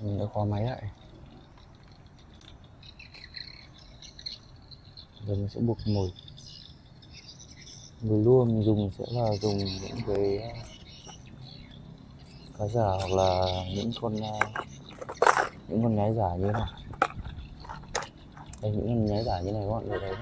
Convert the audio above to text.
mình đã khóa máy lại. Rồi mình sẽ buộc mồi. Mồi lua mình dùng sẽ là dùng những cái uh, cá giả hoặc là những con uh, những con nhái giả như thế này đây, những con nhái giả như này các bạn thấy đấy.